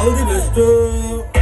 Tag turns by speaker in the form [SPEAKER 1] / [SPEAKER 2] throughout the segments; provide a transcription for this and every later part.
[SPEAKER 1] All the best.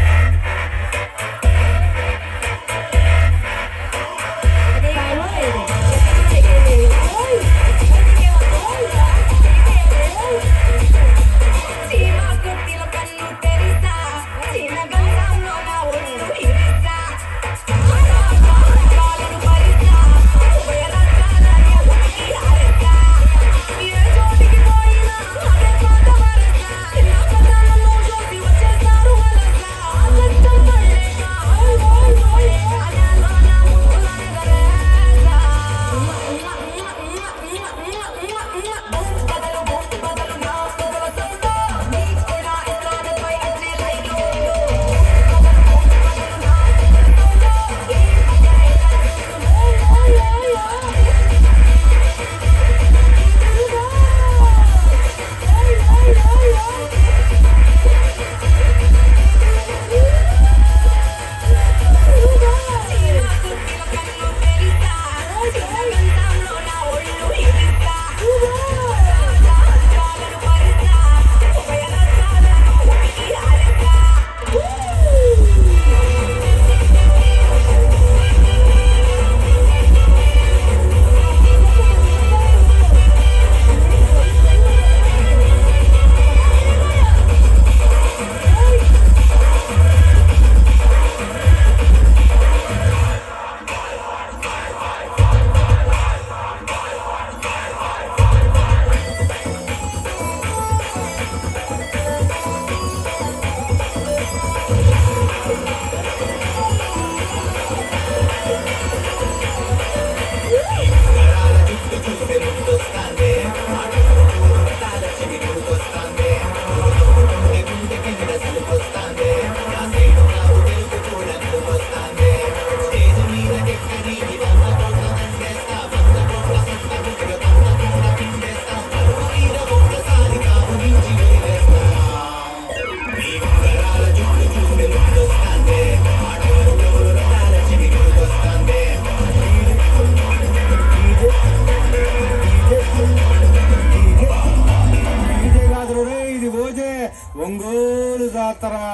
[SPEAKER 1] ஒங்கோலு தாத்தரா